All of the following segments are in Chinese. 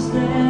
stand.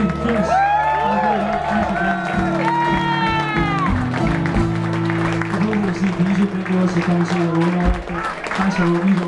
谢谢，好，各位，大家好。最后，我们是第一支代表，是来自我们，来自贵州。